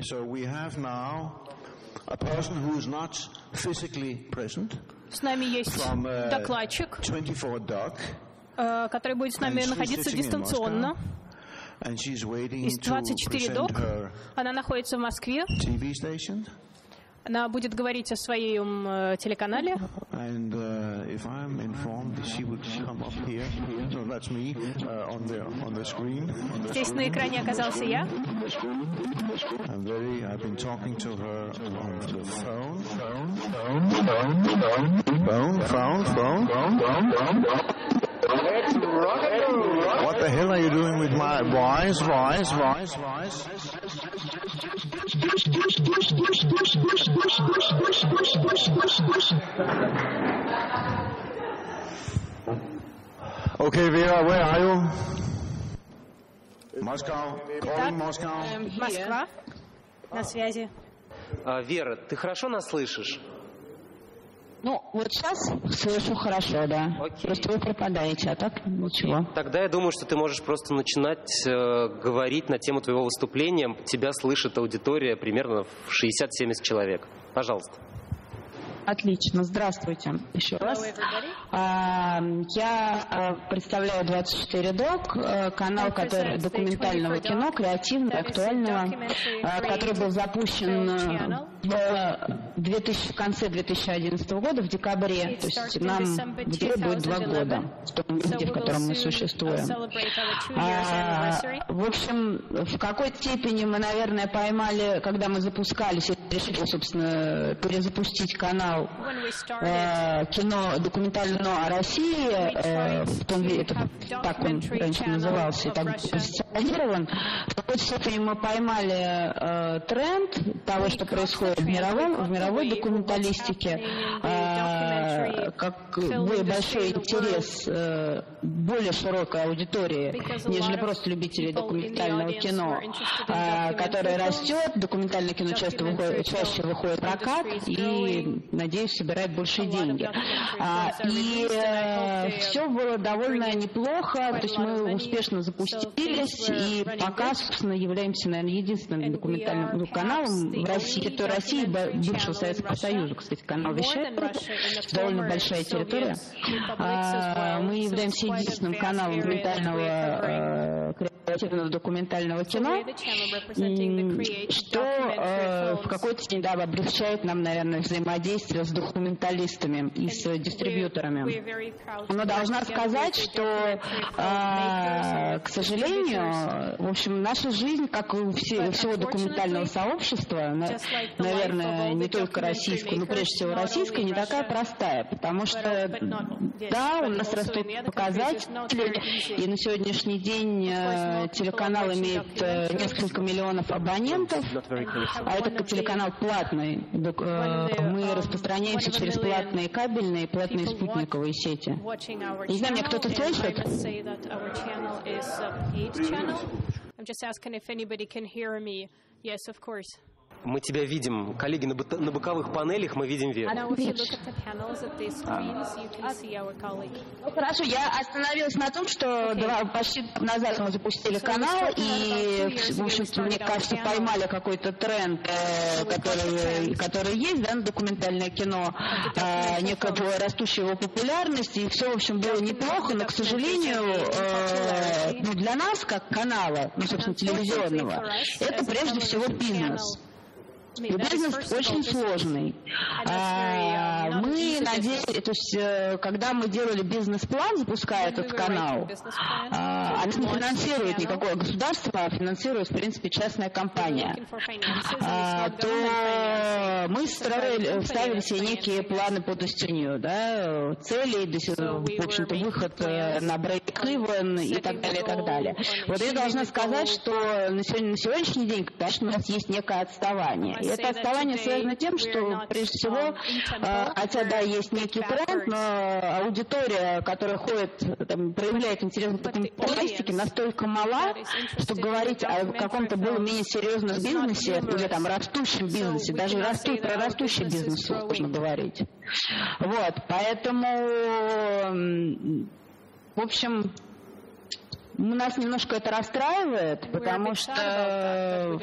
So we have now a person who is not physically present С нами есть from uh, докладчик, 24 Doc, э, который будет с нами находиться дистанционно. Из to 24 present док. Она находится в Москве. Она будет говорить о своем э, телеканале. And uh, if I'm informed, she would come up here. No, that's me uh, on the on the screen. On the Здесь на экране оказался я. I'm very. I've been talking to her on the phone. Phone, phone, phone. What the hell are you doing with my voice, voice, voice, voice? Okay, Vera, where are you? Moscow. Calling Moscow. Москва. На связи. А, Вера, ты хорошо нас слышишь? Ну, вот сейчас слышу хорошо, да. Окей. Просто вы пропадаете, а так ничего. Тогда я думаю, что ты можешь просто начинать э, говорить на тему твоего выступления. Тебя слышит аудитория примерно в 60-70 человек. Пожалуйста. Отлично, здравствуйте. Еще раз. А, Я а, представляю 24 док, э, канал который, документального кино, креативного, актуального, а, который был запущен э, в 2000, в конце 2011 года, в декабре. То есть нам в декабре будет два года в том виде, в котором мы существуем. А, в общем, в какой степени мы, наверное, поймали, когда мы запускались, решили, собственно, перезапустить канал э, кино, документальное о России, э, в том это так он раньше назывался, так позиционирован. В какой степени мы поймали э, тренд того, что происходит в, мировом, в мировой документалистике, э, как более большой интерес э, более широкой аудитории, нежели просто любителей документального кино, э, которое растет, документальное кино часто выходит, чаще выходит в прокат и, надеюсь, собирает большие деньги. А, и все было довольно неплохо, то есть мы успешно запустились, и пока, собственно, являемся, наверное, единственным документальным каналом в России, территории России, бывшего Советского Союза, кстати, канал вещает, довольно большая территория. А, мы являемся единственным каналом креативного документального кино, м, что э, в какой-то степени да, облегчает нам, наверное, взаимодействие с документалистами и с дистрибьюторами. Но должна сказать, что, э, к сожалению, в общем, наша жизнь, как и у все- всего документального сообщества, на- наверное, не только российского, но прежде всего российская, не такая простая, потому что, да, у нас растут показатели, и на сегодняшний день э, телеканал имеет э, несколько миллионов абонентов, а это телеканал платный. Э, Мы распространяемся через платные кабельные, платные спутниковые сети. Не знаю, меня кто-то слышит? Me. Yes, of course. Мы тебя видим, коллеги, на, бото- на боковых панелях мы видим Веру. Ну, Хорошо, я остановилась на том, что два, почти назад мы запустили канал, и, в общем-то, мне кажется, поймали какой-то тренд, э, который, который есть, да, на документальное кино, э, некая растущая его популярность, и все, в общем, было неплохо, но, к сожалению, э, ну, для нас, как канала, ну, собственно, телевизионного, это прежде всего бизнес. И бизнес очень сложный. А, Мы надеялись, то есть, э, когда мы делали бизнес-план, запуская этот канал, а, она не финансирует никакое государство, а финансирует, в принципе, частная компания. А, то мы строили, ставили себе некие планы по достижению, да, целей, дос- в общем-то, выход э, на брейк-ивен и так далее, и так далее. Вот я должна сказать, что на, сегодня, на сегодняшний день, конечно, у нас есть некое отставание. И это отставание связано тем, что, прежде всего, э, хотя, да, есть некий тренд, но аудитория, которая ходит, там, проявляет интерес к документалистике, настолько мала, что говорить о каком-то более-менее серьезном бизнесе или там растущем бизнесе, даже расту, про растущий бизнес сложно говорить. Вот, поэтому, в общем, нас немножко это расстраивает, потому что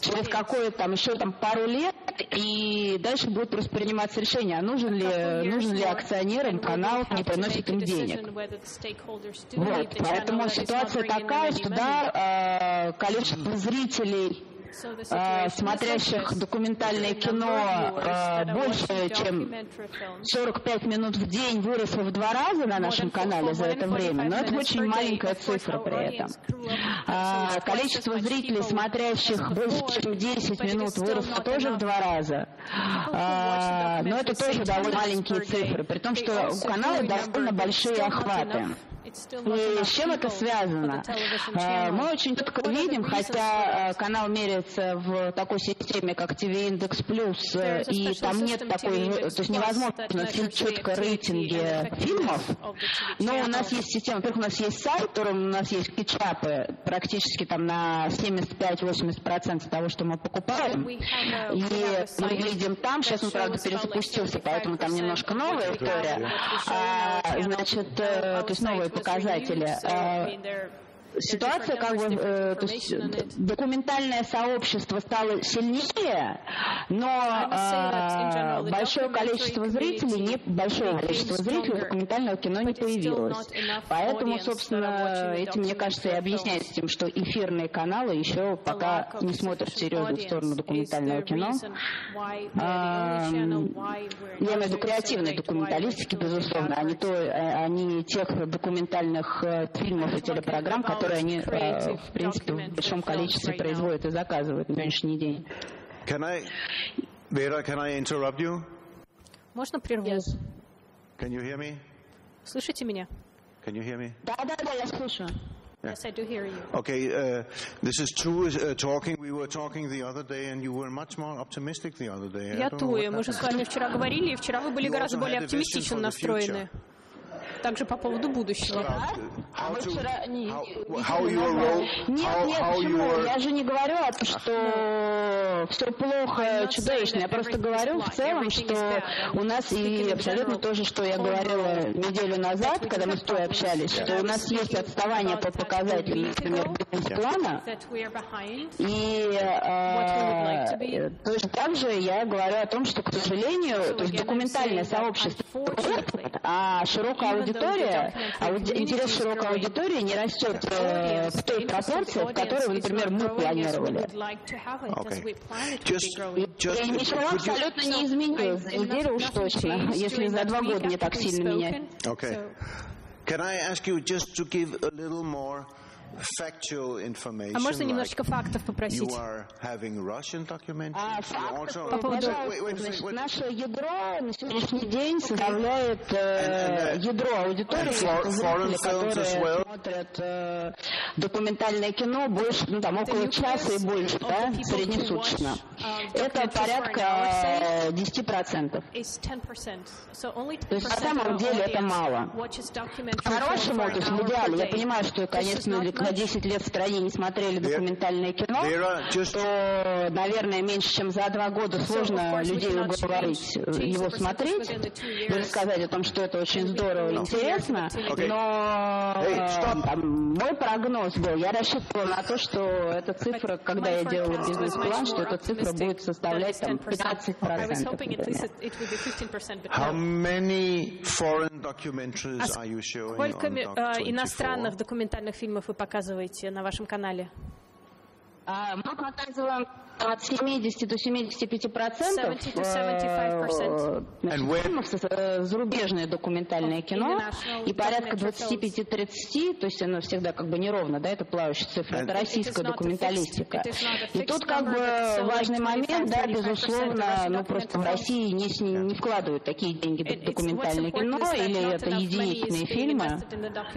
через какое-то там еще там пару лет, и дальше будет восприниматься решение, а нужен ли, нужен ли акционерам канал, не приносит им денег. Вот, поэтому ситуация такая, что да, количество зрителей Э, смотрящих документальное кино э, больше, чем 45 минут в день выросло в два раза на нашем канале за это время, но это очень маленькая цифра при этом. А, количество зрителей, смотрящих больше, чем 10 минут, выросло тоже в два раза, а, но это тоже довольно маленькие цифры, при том, что у канала довольно большие охваты. И с чем это связано? А, мы очень четко видим, хотя а, канал меряется в такой системе, как TV Index Plus, и там нет такой, то есть невозможно четко рейтинги фильмов, но у нас есть система, во-первых, у нас есть сайт, в котором у нас есть кетчапы практически там на 75-80% того, что мы покупаем, и мы видим там, сейчас он, правда, перезапустился, поэтому там немножко новая история, а, значит, э, то есть новые показатели ситуация как бы, э, то есть документальное сообщество стало сильнее, но э, большое количество зрителей, не большое количество зрителей документального кино не появилось. Поэтому, собственно, этим, мне кажется, и объясняется тем, что эфирные каналы еще пока не смотрят серьезно в сторону документального кино. А, я имею в виду креативной документалистики, безусловно, а не, то, а не тех документальных э, фильмов и телепрограмм, которые которые они, э, в принципе, в большом количестве производят и заказывают на сегодняшний день. Can I, Vera, can I interrupt you? Можно прерву? Yes. Can you hear me? Слышите меня? Can you hear me? Да, да, да, я слышу. Yes, I do hear you. Okay, uh, this is Tue uh, talking. We were talking the other day, and you were much more optimistic the other day. Я Туя. Мы же с вами вчера говорили, и вчера вы были гораздо более оптимистично настроены также по поводу будущего. А вы вчера... Не, нет, нет, почему? Я же не говорю о том, все плохо, чудовищно. Я просто говорю в целом, что у нас и абсолютно то же, что я говорила неделю назад, когда мы с тобой общались, что у нас есть отставание по показателям, например, бизнес-плана. И э, точно так же я говорю о том, что, к сожалению, то есть документальное сообщество, а широкая аудитория, ауди... интерес широкой аудитории не растет э, в той пропорции, в которой, например, мы планировали. Okay. И ничего абсолютно не изменилось за неделю уж точно, если за два года не так сильно менять. Okay. Can I ask you just to give a little more а можно немножечко фактов попросить? А, фактов по поводу... Значит, наше ядро на сегодняшний день составляет э, ядро аудитории, зрители, которые смотрят э, документальное кино больше, ну там около часа и больше, да, среднесуточно. Это порядка 10%. То есть на самом деле это мало. По-хорошему, то есть в идеале, я понимаю, что, конечно, на 10 лет в стране не смотрели документальное кино, то, наверное, меньше, чем за два года сложно людей уговорить его смотреть, и рассказать о том, что это очень здорово и интересно, но там, мой прогноз был, я рассчитывала на то, что эта цифра, когда я делала бизнес-план, что эта цифра будет составлять там 15%. How many foreign documentaries are you showing Сколько иностранных документальных фильмов вы показываете на вашем канале? Мы показываем от 70 до 75 процентов фильмов зарубежное документальное кино и порядка 25-30, то есть оно всегда как бы неровно, да, это плавающая цифра, это российская документалистика. И тут как бы важный момент, да, безусловно, ну просто в России не, не вкладывают такие деньги в документальное кино или это единичные фильмы.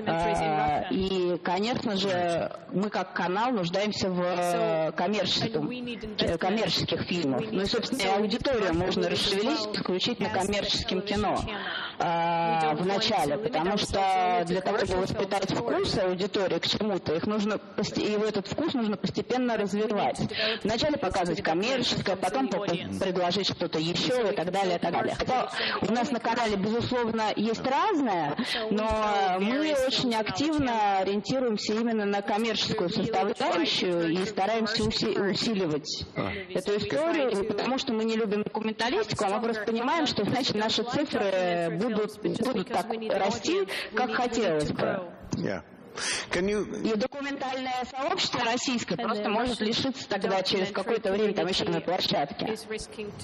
А, и, конечно же, мы как канал нуждаемся в коммерческом коммерческих фильмов. Ну и, собственно, аудиторию можно расшевелить исключительно коммерческим кино э, в начале, потому что для того, чтобы воспитать вкус аудитории к чему-то, их нужно, и этот вкус нужно постепенно развивать. Вначале показывать коммерческое, потом предложить что-то еще и так далее, и так далее. Хотя у нас на канале, безусловно, есть разное, но мы очень активно ориентируемся именно на коммерческую составляющую и стараемся усиливать эту историю, потому что мы не любим документалистику, а мы просто понимаем, что значит наши цифры будут, будут так расти, как хотелось бы. Yeah. И документальное сообщество российское просто может лишиться тогда через какое-то время там еще на площадке.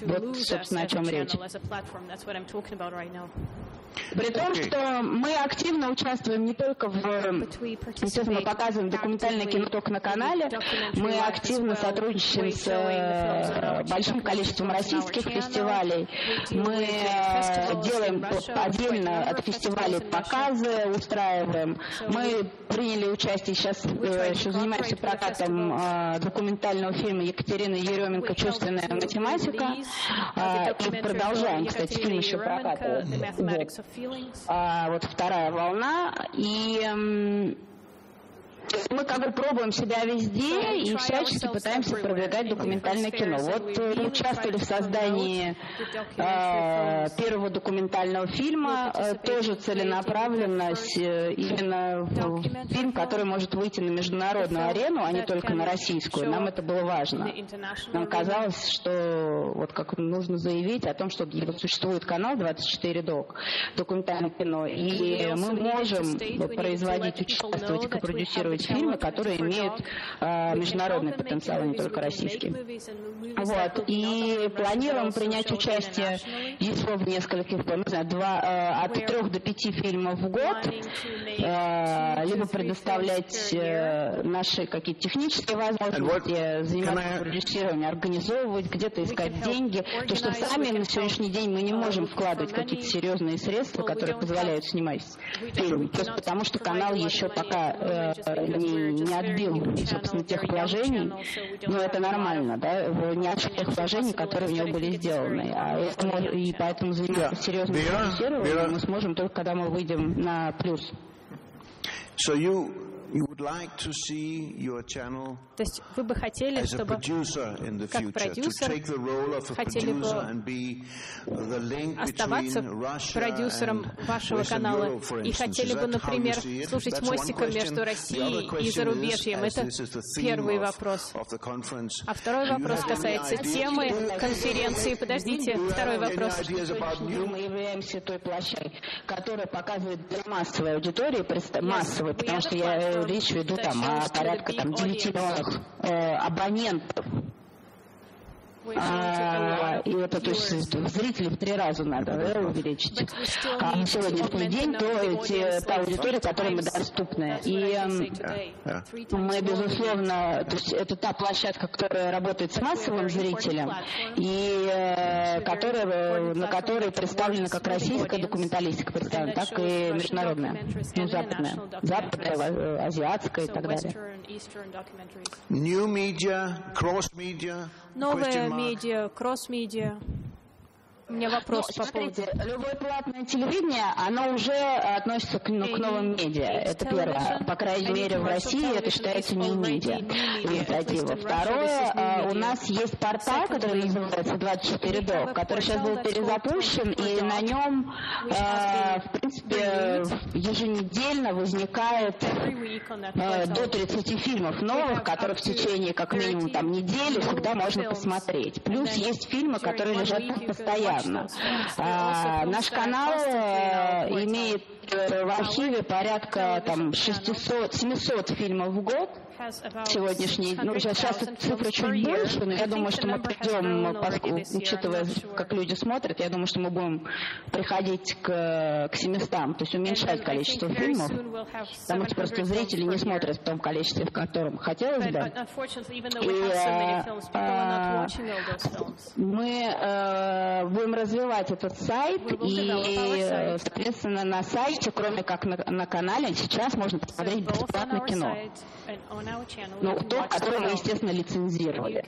Вот, собственно, о чем речь. При том, что мы активно участвуем не только в... Естественно, мы показываем документальное кино только на канале, мы активно сотрудничаем с большим количеством российских фестивалей, мы делаем отдельно от фестивалей показы, устраиваем. Мы приняли участие, сейчас э, еще занимаемся прокатом документального фильма Екатерины Еременко «Чувственная математика», и продолжаем, кстати, фильм еще прокатывать а, вот вторая волна, и мы как бы пробуем себя везде и всячески пытаемся продвигать документальное кино. Вот мы участвовали в создании э, первого документального фильма, э, тоже целенаправленно э, именно в фильм, который может выйти на международную арену, а не только на российскую. Нам это было важно. Нам казалось, что вот как нужно заявить о том, что существует канал 24 док, документальное кино, и мы можем производить, участвовать, копродюсировать делать фильмы, которые имеют э, международный потенциал, а не только российский. Вот. И планируем принять участие еще в нескольких, не знаю, два, э, от трех до пяти фильмов в год, э, либо предоставлять э, наши какие-то технические возможности, заниматься продюсированием, организовывать, где-то искать деньги. То, что сами на сегодняшний день мы не можем вкладывать какие-то серьезные средства, которые позволяют снимать фильм. Просто потому, что канал еще пока э, не, не отбил, собственно, тех вложений, но это нормально, да, не отшил тех вложений, которые в него были сделаны. А это, и поэтому заниматься серьезным финансированием мы сможем только, когда мы выйдем на плюс. So you you would like to see your channel То есть вы бы хотели, чтобы как продюсер хотели бы оставаться продюсером вашего канала и хотели бы, например, служить мостиком между Россией и зарубежьем. Это первый вопрос. А второй вопрос касается темы конференции. Подождите, второй вопрос. Мы являемся той площадкой, которая показывает для массовой аудитории, массовой, потому что я речь веду там о порядка там, 9 миллионов э, абонентов а, и это, то есть зрителей в три раза надо да, увеличить. А на сегодняшний день то эти, та аудитория, которая мы доступны. И мы, безусловно, то есть это та площадка, которая работает с массовым зрителем, и э, которая, на которой представлена как российская документалистика представлена, так и международная, ну, западная, западная, э, азиатская и так далее. New media, cross media, Новая медиа, кросс-медиа. У меня вопрос ну, по смотрите, поводу... любое платное телевидение, оно уже относится к, ну, к новым медиа. Это первое. По крайней мере, в России это считается не медиа инициатива. Второе, у нас есть портал, который называется 24 док, который сейчас был перезапущен, и на нем, а, в принципе, еженедельно возникает а, до 30 фильмов новых, которые в течение как минимум там недели всегда можно посмотреть. Плюс есть фильмы, которые лежат постоянно. постоянно. А, наш канал э, имеет в архиве порядка там 600, 700 фильмов в год сегодняшний, ну, сейчас, сейчас цифра чуть больше, но я думаю, что мы придем, учитывая, как люди смотрят, я думаю, что мы будем приходить к, к 700, то есть уменьшать количество фильмов, потому что просто зрители не смотрят в том количестве, в котором хотелось бы. И, а, мы а, будем развивать этот сайт, и, соответственно, на сайте сайте, кроме как на, на канале, сейчас можно посмотреть бесплатно кино. Ну, то, которое мы, естественно, лицензировали.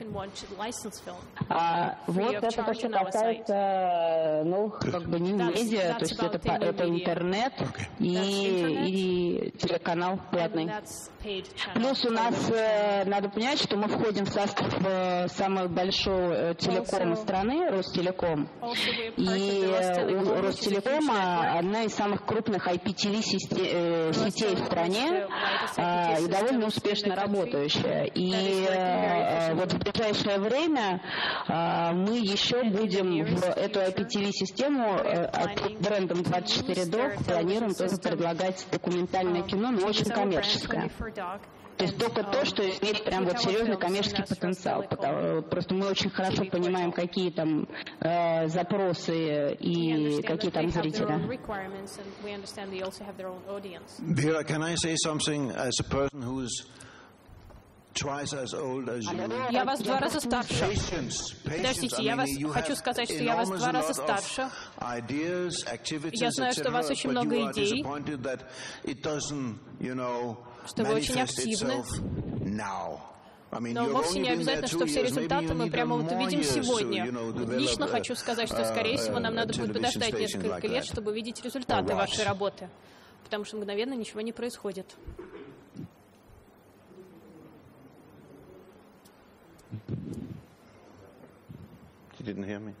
А, вот это то, что касается, ну, как бы не медиа, то есть это, это интернет и, и телеканал платный. Плюс у нас, э, надо понять, что мы входим в состав э, самой большой э, телекома страны, Ростелеком. И у Ростелекома одна из самых крупных IPTV сетей в стране а, и довольно успешно работающая. И вот в ближайшее время мы еще будем в эту IPTV-систему под брендом 24 Dog планируем тоже предлагать документальное кино, но очень коммерческое. То есть только то, что имеет прям вот серьезный коммерческий потенциал. Потому, просто мы очень хорошо понимаем, какие там э, запросы и какие там зрители. Vera, can I say something as a person who is я вас два раза старше. Подождите, я вас хочу сказать, что я вас два раза старше. Я знаю, что у вас очень много идей, что вы очень активны. Но вовсе не обязательно, что все результаты мы прямо вот увидим сегодня. Лично хочу сказать, что, скорее всего, нам надо будет подождать несколько лет, чтобы увидеть результаты вашей работы. Потому что мгновенно ничего не происходит. You didn't hear me.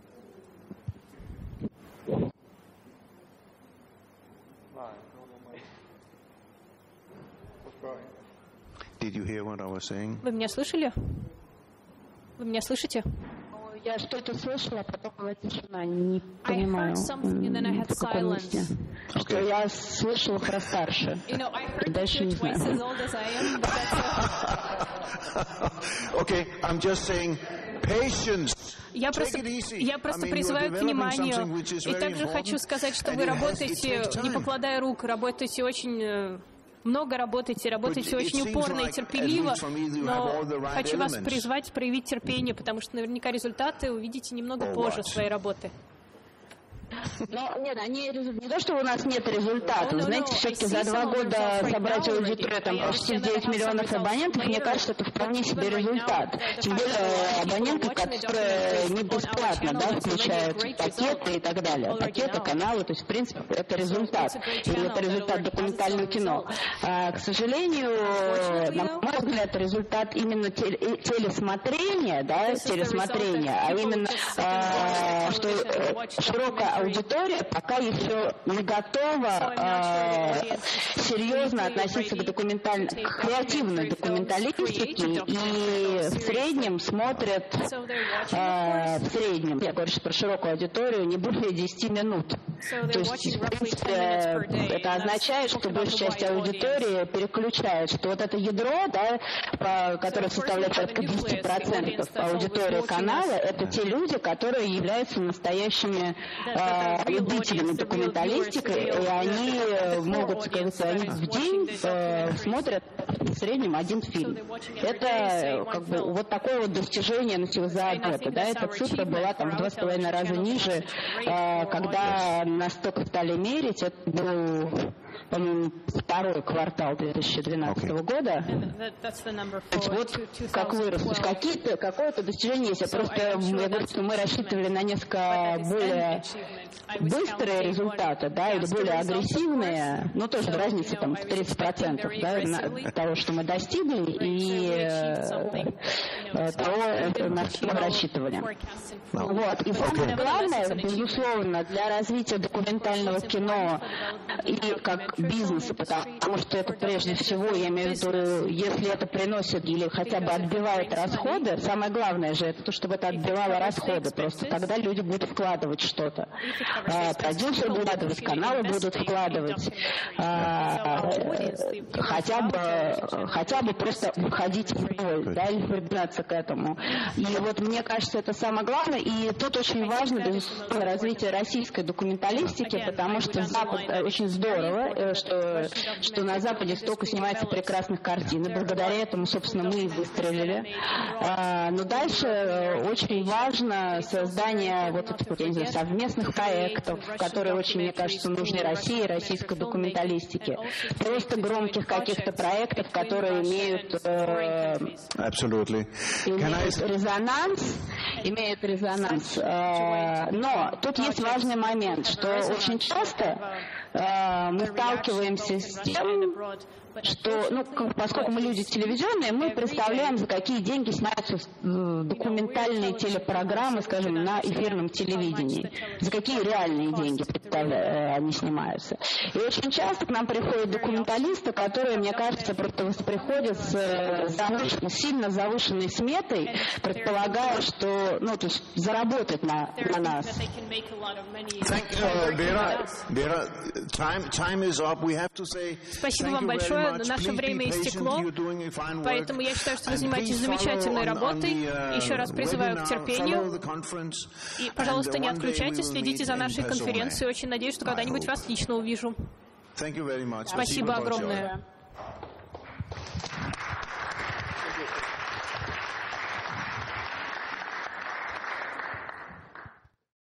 Did you hear what I was saying? Вы меня слышали? Вы меня слышите? Я что-то слышала, потом была тишина, не понимаю, по какой месте. Okay. Что я слышала про старше. You know, Дальше не знаю. okay, I'm just saying patience. Я просто, я просто призываю к вниманию. И также хочу сказать, что вы работаете, не покладая рук, работаете очень э, много работаете, работаете очень упорно и терпеливо, но хочу вас призвать проявить терпение, потому что наверняка результаты увидите немного позже своей работы. Но нет, они не то, что у нас нет результатов. Ну, ну, Знаете, ну, все-таки за два года собрать аудиторию там почти 9 миллионов абонентов, мне кажется, это вполне себе результат. Тем более абоненты, которые не бесплатно, да, включают пакеты и так далее. Пакеты, каналы, то есть, в принципе, это результат. И это результат документального кино. А, к сожалению, на мой взгляд, результат именно телесмотрения, да, телесмотрения, а именно, а, что э, широкая аудитория пока еще не готова э, серьезно относиться к документальной, к креативной документалистике и в среднем смотрят, э, в среднем, я говорю про широкую аудиторию, не более 10 минут. То есть, в принципе, это означает, что большая часть аудитории переключает, что вот это ядро, да, которое составляет порядка 10% аудитории канала, это те люди, которые являются настоящими э, любителями документалистики, и они э, могут, они в день э, смотрят в среднем один фильм. Это э, как бы вот такое вот достижение на за год. Да, эта цифра была там в два с половиной раза ниже, э, когда настолько стали мерить, это был по-моему, второй квартал 2012 okay. года. То есть вот как вырос. Какие-то, какое-то достижение есть. Я просто, я говорю, что мы рассчитывали на несколько более быстрые результаты, да, или более агрессивные, но тоже разница там в 30% да, на, того, что мы достигли, и э, того, на что мы рассчитывали. Вот. И самое главное, безусловно, для развития документального кино и как бизнеса, потому что это прежде всего, я имею в виду, если это приносит или хотя бы отбивает расходы, самое главное же это то, чтобы это отбивало расходы. Просто тогда люди будут вкладывать что-то. А, продюсеры будут вкладывать, каналы будут вкладывать. А, хотя бы, хотя бы просто выходить в ноль, да, или в подключаться к этому. И вот мне кажется, это самое главное. И тут очень важно, безусловно, развитие российской документалистики, потому что Запад э, очень здорово, э, что, что на Западе столько снимается прекрасных картин. И благодаря этому, собственно, мы и выстрелили. А, но дальше э, очень важно создание вот этих я не знаю, совместных проектов, которые очень, мне кажется, нужны России, российской документалистике. Просто громких каких-то проектов, которые имеют, э, имеют резонанс, имеют резонанс. Э, но тут есть важный момент, что очень часто э, мы сталкиваемся с тем, что, ну, поскольку мы люди телевизионные, мы представляем, за какие деньги снимаются документальные телепрограммы, скажем, на эфирном телевидении, за какие реальные деньги э, они снимаются. И очень часто к нам приходят документалисты, которые, мне кажется, просто приходят с э, завышенной, сильно завышенной сметой, предполагая, что, ну, то есть заработать на, на нас. Спасибо вам большое. наше время истекло, поэтому я считаю, что вы занимаетесь замечательной работой. Uh, Еще раз призываю к терпению. И, пожалуйста, не отключайтесь, следите за нашей конференцией. Очень надеюсь, что когда-нибудь вас лично увижу. Спасибо огромное.